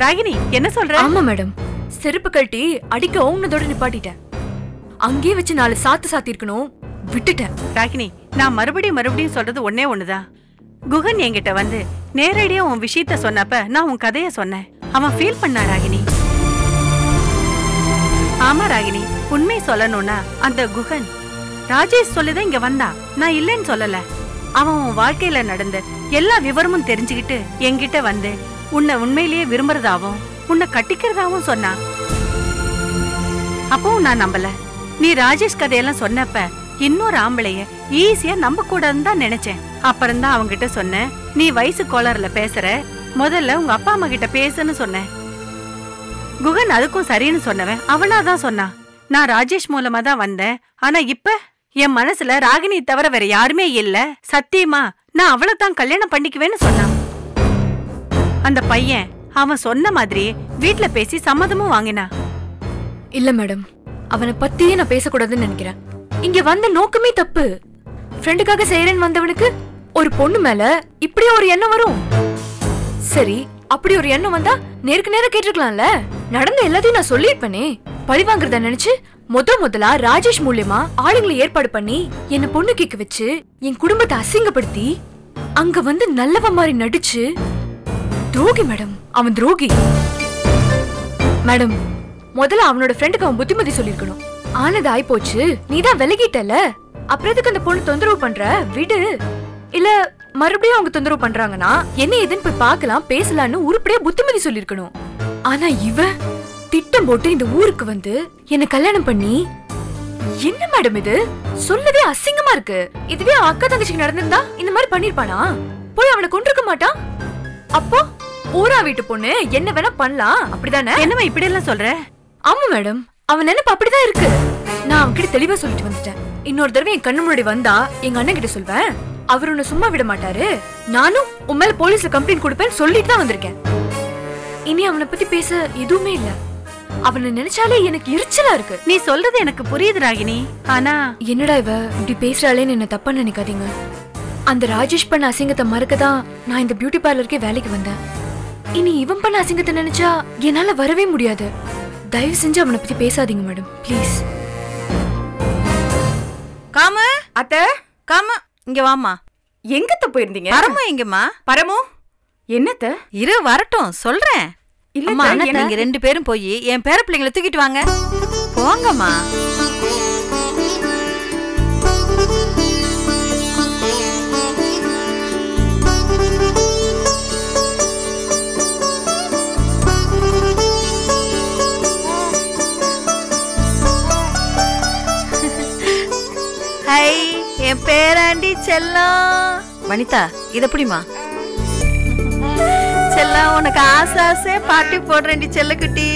ராகினி என்ன சொல்ற? ஆமா மேடம். செருப்பு கழட்டி அடிக்க ஓங்கினதோட நிப்பாட்டிட்டேன். அங்கேயே வச்சு நாலு சாத்து சாத்தி இருக்கணும். விட்டுட்டேன். ராகினி நான் மறுபடியும் மறுபடியும் சொல்றது ஒன்னே ஒண்ணுதான். குகன் என்கிட்ட வந்து நேரடியா உன் விஷயத்த சொன்னப்ப நான் உன் கதைய சொன்னேன். அவன் ஃபீல் பண்ணா ராகினி. ஆமா ராகினி உண்மை சொல்லணும்னா அந்த குகன் ராஜேஷ் சொல்லிதான் இங்க வந்தான் நான் இல்லைன்னு சொல்லல. அவன் உன் வாழ்க்கையில நடந்த எல்லா விவரமும் தெரிஞ்சுக்கிட்டு என்கிட்ட வந்து உன்னை உண்மையிலேயே விரும்புறதாவும் உன்னை கட்டிக்கிறதாவும் சொன்னான் அப்பவும் நான் நம்பல. நீ ராஜேஷ் கதையெல்லாம் சொன்னப்ப இன்னொரு ஆம்பளைய ஈஸியா நம்ப கூடாதுன்னு தான் நினைச்சேன். அப்புறம்தான் அவங்க அவங்கிட்ட சொன்னேன் நீ வயசு கோளாறுல பேசுற முதல்ல உங்க அப்பா அம்மா கிட்ட பேசுன்னு சொன்னேன். குகன் அதுக்கும் சரின்னு சொன்னவன் அவனா தான் சொன்னான் நான் ராஜேஷ் மூலமா தான் வந்தேன் ஆனா இப்ப என் மனசுல ராகினி தவிர வேற யாருமே இல்ல. சத்தியமா நான் அவளை தான் கல்யாணம் பண்ணிக்குவேன்னு சொன்னான். அந்த பையன் அவன் சொன்ன மாதிரி வீட்ல பேசி சம்மதமும் வாங்கினான் இல்ல மேடம். அவனை பத்தியே நான் பேசக்கூடாதுன்னு நினைக்கிறேன். இங்க வந்த நோக்கமே தப்பு. ஃப்ரெண்டுக்காக செய்யறேன்னு வந்தவனுக்கு ஒரு பொண்ணு மேல இப்படியே ஒரு எண்ணம் வரும். சரி அப்படி ஒரு எண்ணம் வந்தா நேருக்கு நேரம் கேட்டிருக்கலாம்ல. நடந்த எல்லாத்தையும் நான் சொல்லியிருப்பேனே. பழி வாங்குறத நினைச்சு முத முதலா ராஜேஷ் மூலியமா ஆளுங்களை ஏற்பாடு பண்ணி என்ன பொண்ணு கேட்க வச்சு என் குடும்பத்தை அசிங்கப்படுத்தி அங்க வந்து நல்லவ மாதிரி நடிச்சு துரோகி மேடம். அவன் துரோகி. மேடம் முதல்ல அவனோட ஃப்ரெண்டுக்கு அவன் புத்திமதி சொல்லிருக்கணும். ஆனது ஆயிப்போச்சு. நீதான் விலகிட்டல. அப்புறம் எதுக்கு அந்த பொண்ணு தொந்தரவு பண்ற? விடு. இல்ல மறுபடியும் அவங்க தொந்தரவு பண்றாங்கன்னா என்ன ஏதுன்னு போய் பார்க்கலாம் பேசலாம்னு உருப்படியா புத்திமதி சொல்லிருக்கணும். ஆனா இவன் திட்டம் போட்டு இந்த ஊருக்கு வந்து என்ன கல்யாணம் பண்ணி என்ன மேடம் இது? சொல்லவே அசிங்கமா இருக்கு. இதுவே அக்கா தங்கச்சிக்கு நடந்திருந்தா இந்த மாதிரி பண்ணிருப்பானா? போய் அவனை கொண்டிருக்க மாட்டான் அப்போ ஊரா வீட்டு பொண்ணு என்ன வேணா பண்ணலாம். அப்படிதானே? என்னம்மா இப்படி எல்லாம் சொல்ற? ஆமா மேடம். அவன் நினைப்பு அப்படிதான் இருக்கு. நான் அவன்கிட்ட தெளிவா சொல்லிட்டு வந்துட்டேன். இன்னொரு தடவை என் கண்ணு முன்னாடி வந்தா எங்க அண்ணன் கிட்ட சொல்வேன். அவர் உன்னை சும்மா விட மாட்டாரு. நானும் உன் மேல போலீஸ்ல கம்ப்ளைண்ட் கொடுப்பேன் சொல்லிட்டு தான் வந்திருக்கேன். இனி அவனை பத்தி பேச எதுவுமே இல்ல. அவனை நினைச்சாலே எனக்கு எரிச்சலா இருக்கு. நீ சொல்றது எனக்கு புரியுது ராகினி. ஆனா என்னடா இவ? இப்படி பேசுறாளேன்னு என்ன தப்பா நினைக்காதீங்க. அந்த ராஜேஷ் பண்ண அசிங்கத்தை மறக்க தான் நான் இந்த பியூட்டி பார்லருக்கே வேலைக்கு வந்தேன். இனி இவன் பண்ண அசிங்கத்தை நினைச்சா என்னால வரவே முடியாது. தயவு செஞ்சு அவனை பத்தி பேசாதீங்க மேடம் ப்ளீஸ் காமு? அத்த? காமு இங்க வாம்மா. எங்கத்த போயிருந்தீங்க? பரமு எங்கம்மா? பரமு? என்னத்த? இரு வரட்டும் சொல்றேன். இல்ல அம்மா அத்தை, என்ன- நீங்க ரெண்டு பேரும் போய் என் பேர பிள்ளைங்களை தூக்கிட்டு வாங்க. போங்கம்மா. ஹை என் பேராண்டி செல்லம் வனிதா இத புடிமா? செல்லம் உனக்கு ஆசை ஆசை பாட்டி போடுறேன்டி செல்லக்குட்டி.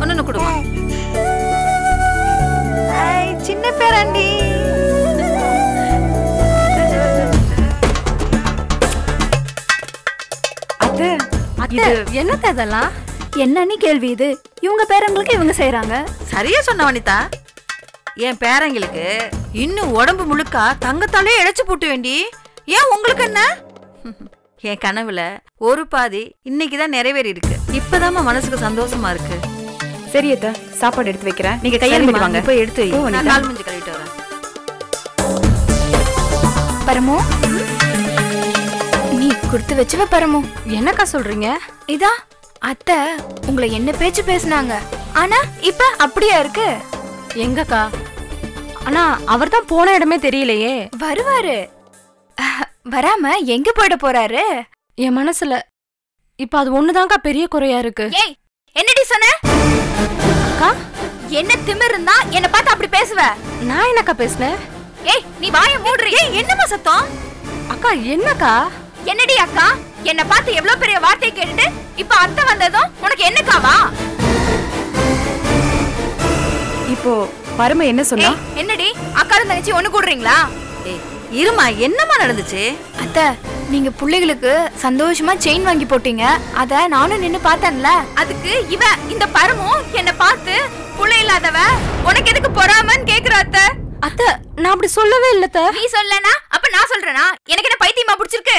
ஒண்ணு கொடுமா. சின்ன பேராண்டி. இது என்னத்த அதெல்லாம் என்னன்னு கேள்வி இது. இவங்க பேரங்களுக்கு இவங்க செய்றாங்க. சரியா சொன்ன வனிதா. என் பேரங்களுக்கு இன்னும் உடம்பு முழுக்கா தங்கத்தாலே இழைச்சு போட்டு வேண்டி ஏன் உங்களுக்கு என்ன? என் கனவுல ஒரு பாதி இன்னைக்குதான் நிறைவேறி இருக்கு இப்பதாம்மா மனசுக்கு சந்தோஷமா இருக்கு. சரி அத்த சாப்பாடு எடுத்து வைக்கிறேன். நீங்க கையால் சரிம்மா, வாங்க போய் எடுத்து வை. நான். கால் மஞ்சள் கழுவிட்டு வரேன். பரமோ? நீ கொடுத்து வச்சுவ பரமோ. என்னக்கா சொல்றீங்க? இதா அத்தை உங்களை என்ன பேச்சு பேசுனாங்க. ஆனா இப்ப அப்படியா இருக்கு? எங்கக்கா? ஆனா அவர் தான் போன இடமே தெரியலையே. வருவாரு. வராம எங்க போயிட போறாரு? என் மனசுல இப்ப அது ஒண்ணுதான்க்கா பெரிய குறையா இருக்கு. ஏய் என்னடி சொன்ன? அக்கா? என்ன திமிர் இருந்தா என்ன பார்த்து அப்படி பேசுவ? நான் என்னக்கா பேசுனேன் ஏய் நீ வாய மூடுறி. ஏய் என்னமா சத்தம்? அக்கா என்னக்கா? என்னடி அக்கா? என்ன பார்த்து எவ்வளவு பெரிய வார்த்தை கேட்டுட்டு இப்ப அத்தை வந்ததும் உனக்கு என்னக்காவா இப்போ பரம என்ன சொன்னா? என்னடி? அக்கா தங்கச்சி ஒண்ணு கூடுறீங்களா? இருமா என்னம்மா நடந்துச்சு? அத்தை நீங்க பிள்ளைகளுக்கு சந்தோஷமா செயின் வாங்கி போட்டீங்க. அத நானும் நின்னு பார்த்தேன்ல. அதுக்கு இவ இந்த பரமும் என்ன பார்த்து புள்ள இல்லாதவ உனக்கு எதுக்கு பொறாமன்னு கேக்குற அத்தை? அத்த நான் அப்படி சொல்லவே இல்லத்த நீ சொல்லனா அப்ப நான் சொல்றேனா? எனக்கு என்ன பைத்தியமா பிடிச்சிருக்கு?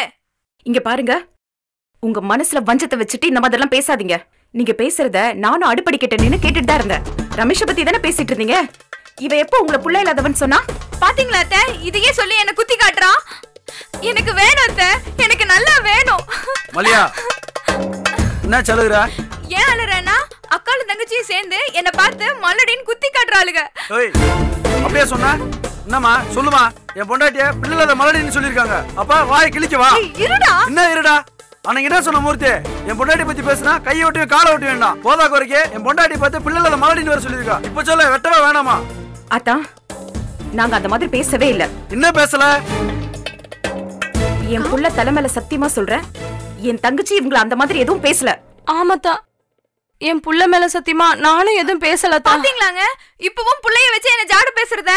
இங்க பாருங்க. உங்க மனசுல வஞ்சத்தை வச்சுட்டு இந்த மாதிரிலாம் பேசாதீங்க. நீங்க பேசுறத நானும் அடுப்படி கிட்ட நின்னு கேட்டுட்டு தான் இருந்தேன். ரமேஷ பத்தி தானே பேசிட்டு இருந்தீங்க? இவ எப்போ உங்களை புள்ள இல்லாதவன் சொன்னா? பாத்தீங்களா அத்தை? இதையே சொல்லி என்ன குத்தி காட்டுறான் எனக்கு வேணும் அத்தை. எனக்கு நல்லா வேணும். மல்லியா என்ன சலுகுற? ஏன் அழுறேன்னா அக்காலும் தங்கச்சியும் சேர்ந்து என்ன பார்த்து மல்லடின்னு குத்தி காட்டுறாளுங்க ஏய் அப்படியே சொன்ன? என்னம்மா சொல்லுமா? என் பொண்டாட்டிய பிள்ளைல மலடின்னு சொல்லியிருக்காங்க. அப்ப வாயை கிழிக்க வா. இருடா. என்ன இருடா? அன்னைக்கு என்ன சொன்ன மூர்த்தி? என் பொண்டாட்டி பத்தி பேசினா கையை ஒட்டி காலை ஒட்டி வேண்டாம். போதா குறைக்கு என் பொண்டாட்டி பார்த்து பிள்ளைல மலடின்னு வர சொல்லியிருக்கா. இப்ப சொல்ல வெட்டவா வேணாமா? அத்தா நாங்க அந்த மாதிரி பேசவே இல்ல. என்ன பேசல? என் புள்ள தலைமையில சத்தியமா சொல்றேன் என் தங்கச்சி இவங்கள அந்த மாதிரி எதுவும் பேசல. ஆமாத்தா. என் புள்ள மேல சத்தியமா நானும் எதுவும் பேசலத்தா. பாத்தீங்களாங்க? இப்பவும் புள்ளைய வச்சு என்ன ஜாடு பேசுறத?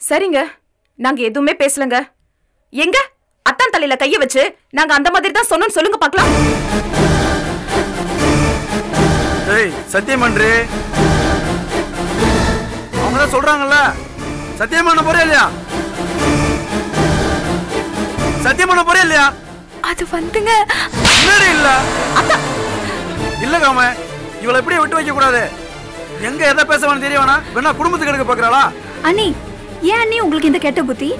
சரிங்க. நாங்க எதுவுமே பேசலங்க. எங்க? அத்தான் தலையில கைய வச்சு நாங்க அந்த மாதிரி தான் சொன்னோம்னு சொல்லுங்க பார்க்கலாம் ஏய் சத்தியம் பண்றி அவங்க தான் சொல்றாங்கல்ல. சத்தியம் பண்ண போறியா இல்லையா? சத்தியம் பண்ண போறியா இல்லையா? அது வந்துங்க. என்னடி இல்ல. இல்ல காம இவளை எப்படியே விட்டு வைக்க கூடாது. எங்க எதை பேசவான்னு தெரிய வேணா வேணா குடும்பத்துக்கு எடுக்க பாக்குறாளா அண்ணி ஏன் அண்ணி உங்களுக்கு இந்த கெட்ட புத்தி?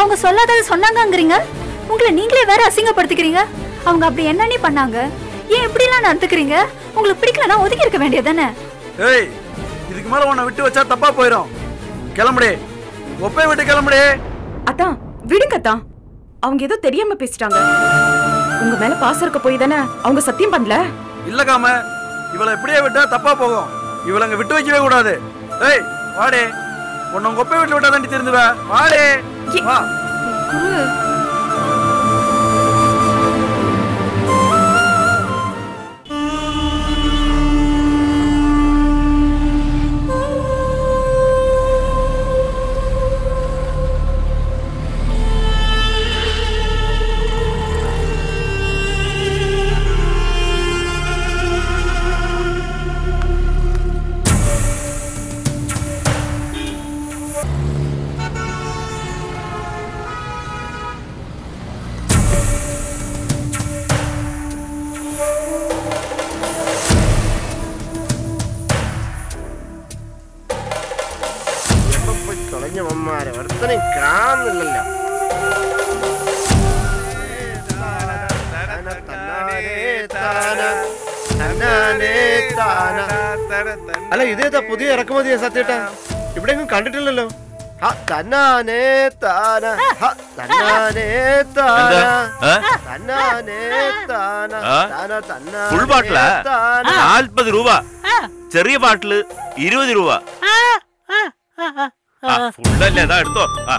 அவங்க சொல்லாதது சொன்னாங்கங்கிறீங்க? உங்களை நீங்களே வேற அசிங்கப்படுத்திக்கிறீங்க? அவங்க அப்படி என்ன அண்ணி பண்ணாங்க? ஏன் இப்படிலாம் நடந்துக்கிறீங்க? உங்களுக்கு பிடிக்கலன்னா ஒதுக்கி இருக்க வேண்டியதானே ஏய் இதுக்கு மேல உன்னை விட்டு வச்சா தப்பா போயிடும் கிளம்புடி. ஒப்பை விட்டு கிளம்புடி. அத்தான் விடுங்க அத்தான் அவங்க ஏதோ தெரியாம பேசிட்டாங்க. உங்க மேல பாசம் இருக்க போய் தானே அவங்க சத்தியம் பண்ணல? இல்ல காம இவளை இப்படியே விட்டா தப்பா போகும். இவளை அங்க விட்டு வைக்கவே கூடாது. ஏய் வாடே. உன்னை உங்க ஒப்பை வீட்டுல விட்டா தாண்டி திருந்துவ. வாடே. வா. ഒരുത്തനെയും കാണുന്നില്ലല്ലോ അല്ല ഇതേതാ പുതിയ ഇറക്കുമതിയാ സത്യേട്ട ഇവിടെയെങ്കിലും കണ്ടിട്ടില്ലല്ലോ ഹ, തന്നാനേ താന ഹ, തന്നാനേ താന? തന്നാനേ താന? താന തന്നാനേ ഫുൾ ബാട്ടിലാ താന. നാൽപ്പത് രൂപ ചെറിയ പാട്ടിൽ ഇരുപത് രൂപ ആ, ഫുള്ളല്ലേ അതാ എടുത്തോ. ആ.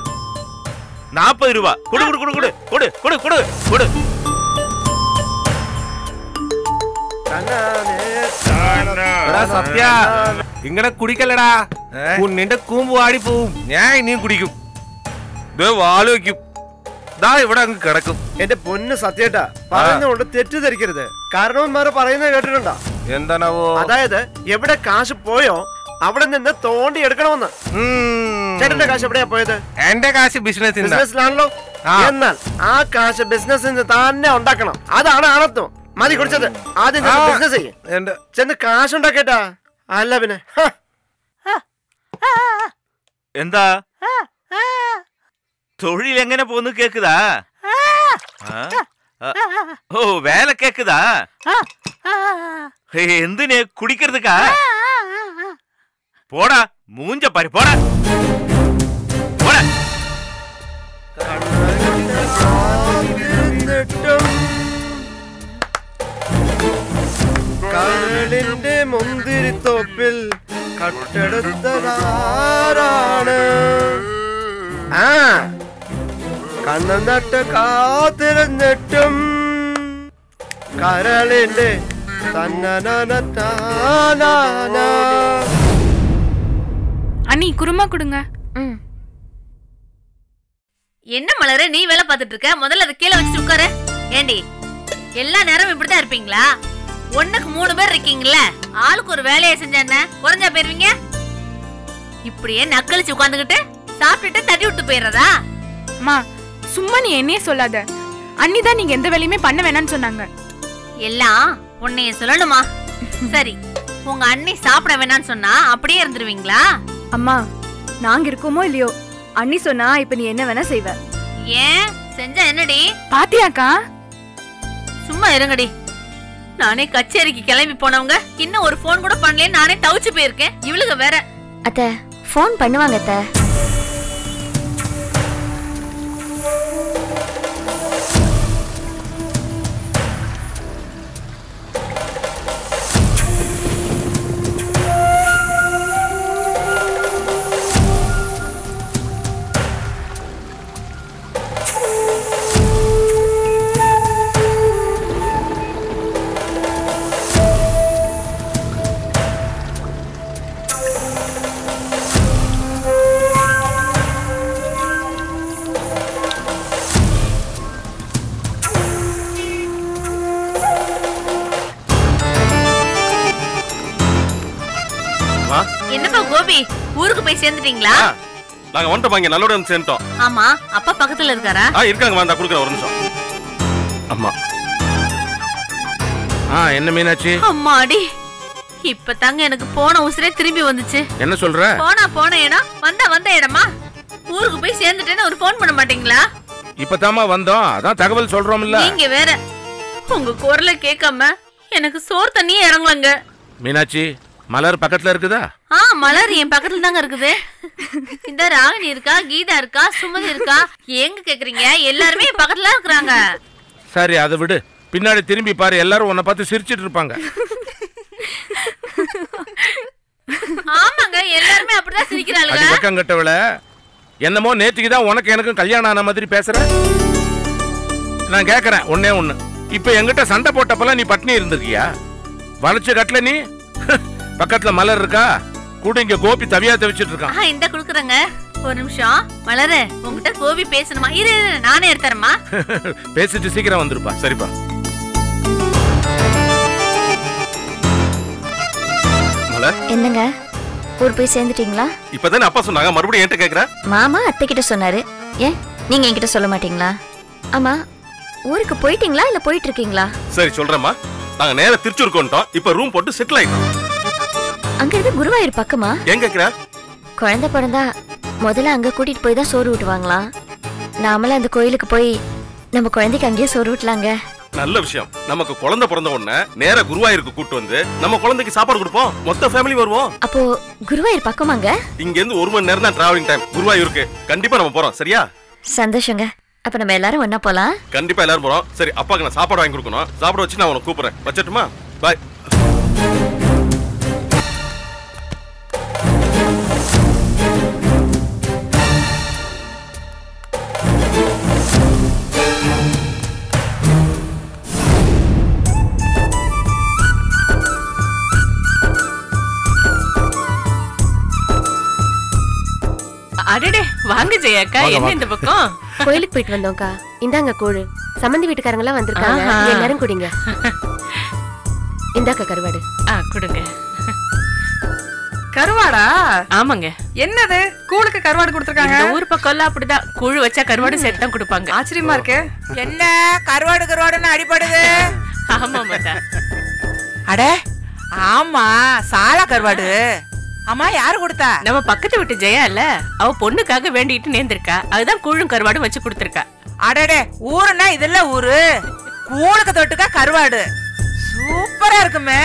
നാപ്പത് രൂപ. കൊടു കൊടു കൊടു കൊടു. കൊടു കൊടു കൊടു. സത്യ ഇങ്ങനെ കുടിക്കല്ലടാ. നിന്റെ കൂമ്പ് വാടി പോവും. ഞാൻ ഇനിയും കുടിക്കും. ദേ വാൽ വെക്കും. ദാ ഇവിടെ അങ്ങ് കിടക്കും. എന്റെ പൊന്ന് സത്യേട്ടാ പറഞ്ഞുകൊണ്ട് തെറ്റിദ്ധരിക്കരുത്. കാരണവന്മാരെ പറയുന്നത് കേട്ടിട്ടുണ്ടോ? എന്താണാവോ? അതായത് എവിടെ കാശ് പോയോ അവിടെ നിന്ന് തോണ്ടി എടുക്കണമെന്ന്. ചേട്ടന്റെ കാശ് എവിടെയാ പോയത്? എന്റെ കാശ് ബിസിനസ് ബിസിനസ്സിലാണല്ലോ. എന്നാൽ ആ കാശ് ബിസിനസ്സിൽ തന്നെ ഉണ്ടാക്കണം. അതാണ് ആണത്വം. മതി കുടിച്ചത്. ആദ്യം ബിസിനസ് ചെന്ന് കാശ് ഉണ്ടാക്കേട്ടാ അല്ല പിന്നെ. എന്താ? തൊഴിൽ എങ്ങനെ പോന്ന് കേക്കുതാ? ഓ വേല കേക്കുതാ? കുടിക്കരുത് കാ? പോടാ മൂഞ്ച പരി പോടാ. കടലിന്റെ മുന്തിരിത്തോപ്പിൽ കട്ടെടുത്തതാരാണ്? ആ കണ്ണം നട്ട് കാത്തിരുന്നിട്ടും കരളിന്റെ തന്നനത്താനാന அண்ணி குருமா கொடுங்க. ம். என்ன மலரு நீ வேலை பார்த்துட்டு இருக்க முதல்ல அதை கீழே வச்சுட்டு உட்காரு. ஏண்டி எல்லா நேரமும் இப்படிதான் இருப்பீங்களா? ஒண்ணுக்கு மூணு பேர் இருக்கீங்கல்ல ஆளுக்கு ஒரு வேலையை செஞ்சா என்ன? குறைஞ்சா போயிருவீங்க? இப்படியே நக்களிச்சு உட்காந்துக்கிட்டு சாப்பிட்டுட்டு தட்டி விட்டு போயிடுறதா? அம்மா சும்மா நீ என்னையே சொல்லாத. அண்ணி தான் நீங்க எந்த வேலையுமே பண்ண வேணாம்னு சொன்னாங்க. எல்லாம் உன்னைய சொல்லணுமா? சரி உங்க அண்ணி சாப்பிட வேணாம்னு சொன்னா அப்படியே இருந்துருவீங்களா? அம்மா நாங்க இருக்கோமோ இல்லையோ? அண்ணி சொன்னா இப்ப நீ என்ன வேணா செய்வ. ஏன்? செஞ்சா என்னடி? பாத்தியாக்கா? சும்மா இருங்கடி. நானே கச்சேரிக்கு கிளம்பி போனவங்க இன்னும் ஒரு ஃபோன் கூட பண்ணலன்னு நானே தவிச்சு போயிருக்கேன். இவளுக வேற. அத்தை ஃபோன் பண்ணுவாங்க அத்தை. சேர்ந்துட்டீங்களா? நாங்க வந்துட்டோம் இங்க நல்லோட வந்து சேர்ந்துட்டோம். ஆமா அப்பா பக்கத்துல இருக்காரா? ஆ இருக்காங்க வந்தா கொடுக்குறேன் ஒரு நிமிஷம். அம்மா. ஆ என்ன மீனாட்சி? அம்மாடி இப்ப தாங்க எனக்கு போன உசுரே திரும்பி வந்துச்சு. என்ன சொல்ற? போனா போன இடம் வந்தா வந்த இடமா? ஊருக்கு போய் சேர்ந்துட்டேன்னு ஒரு ஃபோன் பண்ண மாட்டீங்களா? இப்பதாம்மா வந்தோம். அதான் தகவல் சொல்றோம்ல. நீங்க வேற உங்க குரலை கேட்காம எனக்கு சோறு தண்ணியே இறங்கலங்க. மீனாட்சி மலர் பக்கத்துல இருக்குதா? ஆ மலர் என் பக்கத்துல தாங்க இருக்குது. இந்த ராகினி இருக்கா கீதா இருக்கா சுமதி இருக்கா? எங்க கேக்குறீங்க? எல்லாருமே பக்கத்துல தான் இருக்கிறாங்க. சரி அதை விடு. பின்னாடி திரும்பி பாரு எல்லாரும் உன்னை பார்த்து சிரிச்சிட்டு இருப்பாங்க. ஆமாங்க எல்லாருமே அப்படிதான் அடி சிரிக்கிறாளுங்க பக்கம் கட்டவள என்னமோ நேற்றுக்கு தான் உனக்கு எனக்கும் கல்யாணம் ஆன மாதிரி பேசுற? நான் கேக்குறேன் ஒன்னே ஒண்ணு. இப்ப என்கிட்ட சண்டை போட்டப்பெல்லாம் நீ பட்னி இருந்திருக்கியா? வளைச்ச கட்டல நீ? பக்கத்துல மலர் இருக்கா? கூட இங்க கோபி தவியா தவிச்சிட்டு இருக்கான். ஆ இந்த குடுக்குறேங்க. ஒரு நிமிஷம். மலரு உங்ககிட்ட கோபி பேசணுமா? இரு இரு, நானே எடுத்துறேம்மா. பேசிட்டு சீக்கிரம் வந்துருப்பா. சரிப்பா. மலர்? என்னங்க? ஊர் போய் சேர்ந்துட்டீங்களா? இப்பதானே அப்பா சொன்னாங்க. மறுபடியும் என்கிட்ட கேக்குற? மாமா அத்தை கிட்ட சொன்னாரு. ஏன்? நீங்க என்கிட்ட சொல்ல மாட்டீங்களா? ஆமா. ஊருக்கு போயிட்டீங்களா? இல்ல போயிட்டு இருக்கீங்களா? சரி சொல்றேம்மா. நாங்க நேரா திருச்சூருக்கு வந்துட்டோம். இப்ப ரூம் போட்டு செட்டில் ஆயிட்டோம். அங்க இருந்து குருவாயூர் பக்கமா? ஏன் கேக்குற குழந்தை பிறந்தா முதல்ல அங்க கூட்டிட்டு போய் தான் சோறு ஊட்டுவாங்களாம் நாமளும் அந்த கோயிலுக்கு போய் நம்ம குழந்தைக்கு அங்கேயே சோறு ஊட்டலாங்க. நல்ல விஷயம். நமக்கு குழந்தை பிறந்த உடனே நேரா குருவாயூருக்கு கூட்டு வந்து நம்ம குழந்தைக்கு சாப்பாடு கொடுப்போம். மொத்த ஃபேமிலி வருவோம். அப்போ குருவாயூர் பக்கமாங்க? இங்க இருந்து ஒரு மணி நேரம் தான் டிராவலிங் டைம் குருவாயூருக்கு. கண்டிப்பா நம்ம போறோம். சரியா? சந்தோஷங்க. அப்ப நம்ம எல்லாரும் ஒண்ணா போலாம்? கண்டிப்பா எல்லாரும் போறோம். சரி அப்பாக்கு நான் சாப்பாடு வாங்கி கொடுக்கணும். சாப்பாடு வச்சு நான் உனக்கு கூப்பிடுறேன். வச்சட்டுமா? பாய் அடடே வாங்க ஜெயாக்கா என்ன. இந்த பக்கம்? கோயிலுக்கு போயிட்டு வந்தோம்க்கா. இந்தாங்க கூழு. சம்மந்தி வீட்டுக்காரங்க எல்லாம் வந்திருக்காங்க. எல்லாரும் குடிங்க. இந்தாக்க கருவாடு. ஆ கொடுங்க. கருவாடா? ஆமாங்க. என்னது? கூழுக்கு கருவாடு கொடுத்துருக்காங்க? ஊர் பக்கம் எல்லாம் அப்படிதான். குழு வச்சா கருவாடு சேர்த்து தான் கொடுப்பாங்க. ஆச்சரியமா இருக்கு. என்ன? கருவாடு கருவாடுன்னு அடிபடுது. ஆமா மச்சான் அட ஆமா சாலா கருவாடு. அம்மா யாரு கொடுத்தா? நம்ம பக்கத்து வீட்டு ஜெயா இல்ல? அவ பொண்ணுக்காக வேண்டிட்டு நேர்ந்திருக்கா. அதுதான் கூழும் கருவாடும் வச்சு கொடுத்திருக்கா. அடடே ஊருன்னா இதெல்லாம் ஊரு? கூழுக்கு தொட்டுக்கா கருவாடு. சூப்பரா இருக்குமே.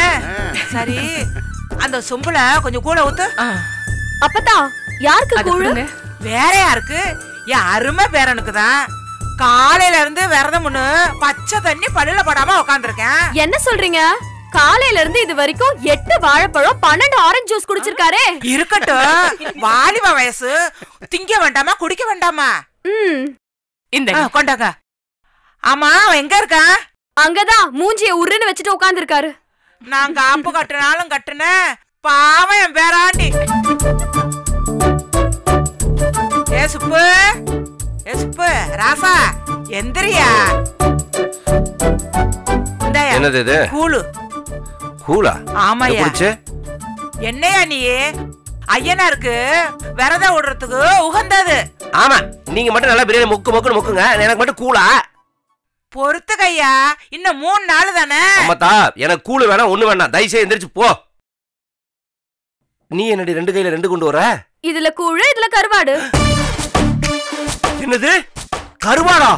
சரி அந்த சொம்புல கொஞ்சம் கூட ஊத்து. அப்பதா யாருக்கு கூழு? வேற யாருக்கு? என் அருமை பேரனுக்கு தான். காலையில இருந்து விரதம்னு பச்சை தண்ணி பல்லுல படாம உட்காந்துருக்கேன் என்ன சொல்றீங்க? காலையில இருந்து இது வரைக்கும் எட்டு வாழைப்பழம் பன்னெண்டு ஆரஞ்சு ஜூஸ் குடிச்சிருக்காரே. இருக்கட்டும். வாலிப வயசு. திங்க வேண்டாமா குடிக்க வேண்டாமா? இந்த கொண்டாங்க. ஆமா அவன் எங்க இருக்கான் அங்கதான் மூஞ்சிய உருன்னு வச்சுட்டு உட்கார்ந்திருக்காரு. நான் காப்பு கட்டுனாலும் கட்டுனேன் பாவம் என் பேராண்டி. ஏ சுப்பு. ஏ சுப்பு. ராசா எந்திரியா. என்னது இது? கூழு. ஆமாய்யா. பிடிச்சு என்னையா நீ? ஐயனாருக்கு விரதம் விடுறதுக்கு உகந்தது. ஆமா நீங்க மட்டும் நல்லா பிரியாணி முக்கு முக்குன்னு முக்குங்க எனக்கு மட்டும் கூலா. பொறுத்துக்கையா இன்னும் மூணு நாள் தானே? அம்மாத்தா எனக்கு கூழு வேணாம் ஒண்ணு வேணாம். தயவுசெய்து எந்திரிச்சு போ. நீ என்னடி ரெண்டு கையில ரெண்டு கொண்டு வர? இதுல கூழு இதுல கருவாடு. என்னது? கருவாடா?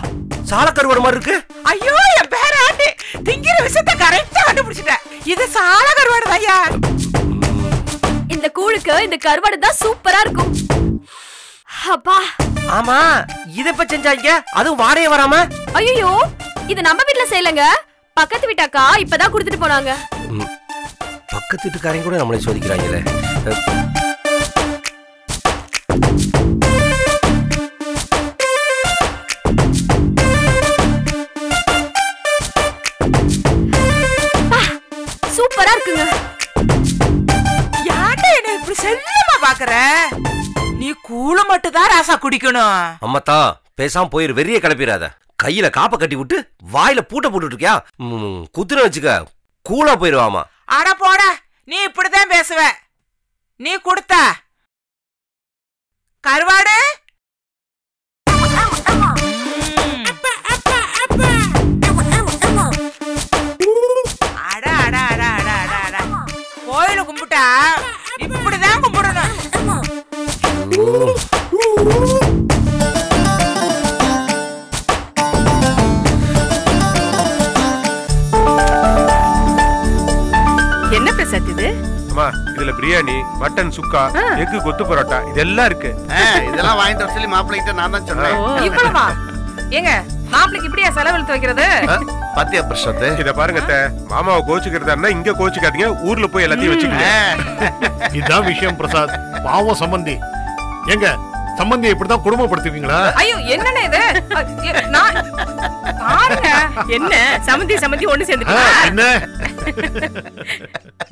சால கருவாடு மாதிரி இருக்கு. ஐயோ என் திங்கிற விஷயத்த கரெக்டா கண்டுபிடிச்சிட்டேன் இது சால கருவாடு ஐயா. இந்த கூழுக்கு இந்த கருவாடு தான் சூப்பரா இருக்கும். அப்பா. ஆமா இத இப்ப செஞ்சாங்க? அதுவும் வாடையே வராம? ஐயோ இது நம்ம வீட்ல செய்யலங்க. பக்கத்து வீட்டாக்கா இப்பதான் கொடுத்துட்டு போனாங்க. பக்கத்து வீட்டுக்காரங்க கூட நம்மளை சோதிக்கிறாங்களே. மட்டும் தான் ராசா குடிக்கணும். அம்மாத்தா பேசாம போயிரு வெறிய கிளப்பிடாத கையில காப்ப கட்டி விட்டு வாயில பூட்ட போட்டுட்டு இருக்கியா குத்துன வச்சுக்க கூலா போயிருவாமா? அட போடா நீ இப்படிதான் பேசுவ. நீ கொடுத்தா. கருவாடு? கோயில கும்பிட்டா இப்படிதான் கும்பிடணும். மட்டன் சுக்கா எக்கு கொத்து பரோட்டா இதெல்லாம் இருக்கு. இதெல்லாம் வாங்கிட்டு வர சொல்லி மாப்பிள்ளைகிட்ட நான் தான் சொன்னேன். இவ்வளவா? ஏங்க மாப்பிளைக்கு இப்படியா செலவெழுத்து வைக்கிறது? பாத்தியா பிரசாத் இத பாருங்க மாமாவை கோச்சுக்கிறதா இருந்தா இங்க கோச்சுக்காதீங்க ஊர்ல போய் எல்லாத்தையும் வச்சுக்கங்க. இதான் விஷயம் பிரசாத் பாவம் சம்பந்தி. ஏங்க சம்பந்தி இப்படிதான் குடும்பப்படுத்துவீங்களா ஐயோ என்னண்ணே இது? என்ன? சமந்தி சமந்தி ஒண்ணு சேர்ந்துட்டீங்களா என்ன?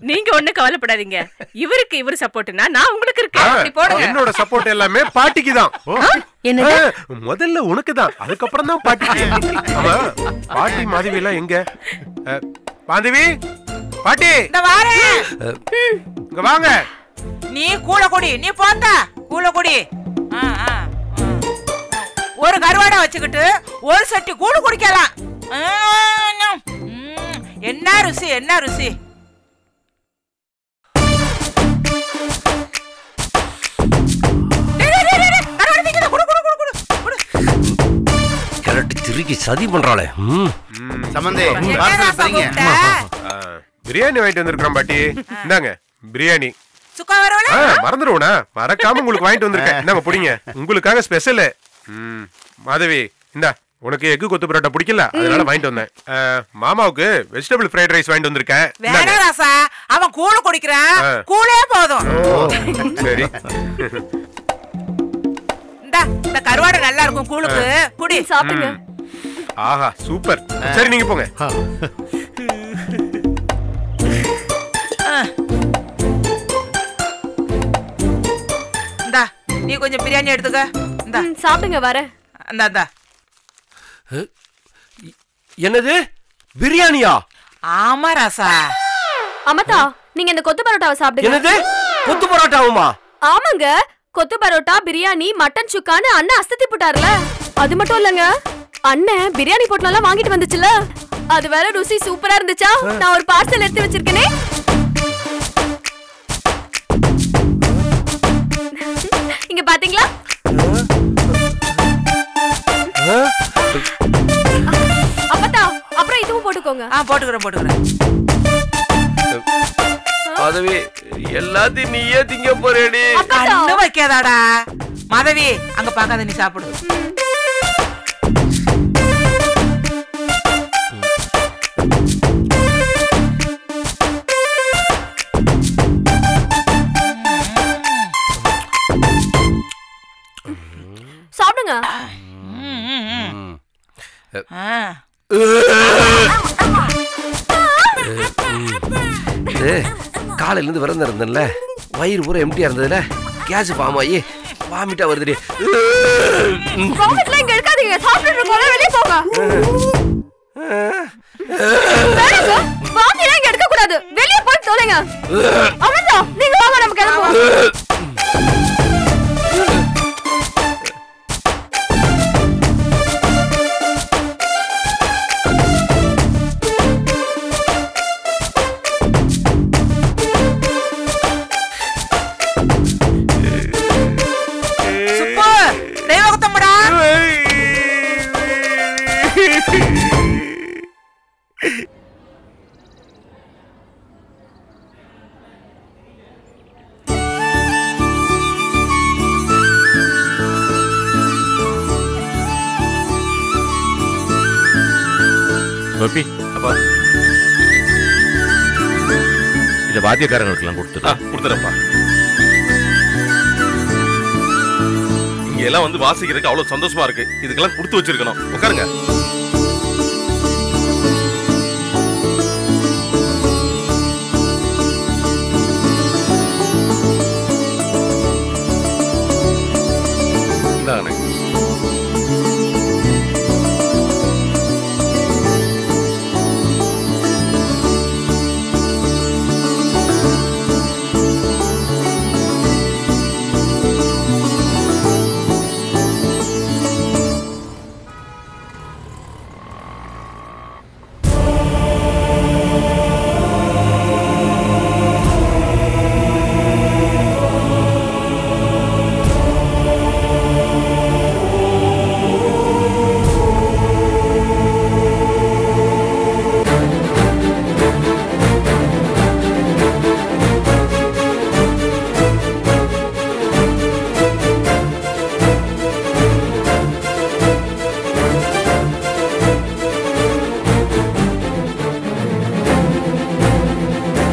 நீங்க ஒண்ணு கவலைப்படாதீங்க. இவருக்கு இவரு சப்போர்ட்னா நான் உங்களுக்கு இருக்கேன். என்னோட சப்போர்ட் எல்லாமே பாட்டிக்கு தான்? முதல்ல உனக்கு தான். அதுக்கப்புறம் தான் பாட்டிக்கு. பாட்டி மாதவி எல்லாம் எங்க மாதவி பாட்டி. இங்க வாங்க. நீ கூல குடி. நீ போந்தா. கூல குடி. ஆ, ஆ, ம். ஒரு கருவாடை வச்சுக்கிட்டு ஒரு சட்டி கூழு குடிக்கலாம். என்ன ருசி என்ன ருசி? திருக்கி சதி பண்றாளே. ம். சம்பந்தி பிரியாணி வாங்கிட்டு வந்திருக்கிறோம் பாட்டி. இந்தாங்க பிரியாணி. சுக்கா வரவல ஆ, மறந்துடுவோனா மறக்காம உங்களுக்கு வாங்கிட்டு வந்திருக்கேன். இந்தாங்க புடிங்க. உங்களுக்காக ஸ்பெஷல் ம் மாதவி இந்தா உனக்கு எக்கு கொத்து பரோட்டா பிடிக்கல? அதனால வாங்கிட்டு வந்தேன். மாமாவுக்கு வெஜிடபிள் ஃப்ரைட் ரைஸ் வாங்கிட்டு வந்திருக்கேன். வேற. ராசா. அவன் கூழு குடிக்கிறான். கூழே போதும். சரி. இந்தா இந்த கருவாடு நல்லா இருக்கும் கூழுக்கு. குடி. சாப்பிடுங்க. ஆஹா சூப்பர். சரி நீங்க போங்க. இந்தா நீ கொஞ்சம் பிரியாணி எடுத்துக்க. இந்தா. சாப்பிடுங்க வர இந்தா இந்தா. என்னது? பிரியாணியா? ஆமா ராசா. அமதா நீங்க இந்த கொத்து பரோட்டாவை சாப்பிடுங்க. என்னது? கொத்து பரோட்டாவுமா? ஆமாங்க கொத்து பரோட்டா பிரியாணி மட்டன் சுக்கான்னு அண்ணன் அஸ்தத்தி போட்டார்ல. அது மட்டும் இல்லங்க. அண்ணன் பிரியாணி பொட்டலாம் வாங்கிட்டு வந்துச்சுல? அது வேற ருசி சூப்பரா இருந்துச்சா? நான் ஒரு பார்சல் எடுத்து வச்சிருக்கேனே. இங்க பாத்தீங்களா? அப்பதா அப்புறம் இதுவும் போட்டுக்கோங்க. ஆ போட்டுக்கிறேன் போட்டுக்கிறேன். மாதவி எல்லாத்தையும் நீயே திங்க போறேடி. கண்ணு வைக்காதாடா. மாதவி அங்க பாக்காத நீ சாப்பிடு. இது காலையில இருந்து விரதம் இருந்தேன்ல. வயிறு பூரா எம்டியா இருந்ததுல. கேஸ் ஃபார்ம் ஆகி வாமிட்டா வருதுடி. வாமிட்லாம் இங்க இருக்காதீங்க. சாப்பிட்டு இருக்கோம்ல வெளிய போங்க. கோபி அப்பா இத வாத்தியக்காரங்களுக்கெல்லாம் கொடுத்துடா கொடுத்துறப்பா இங்க எல்லாம் வந்து வாசிக்கிறதுக்கு அவ்வளவு சந்தோஷமா இருக்கு இதுக்கெல்லாம் கொடுத்து வச்சிருக்கணும் உட்காருங்க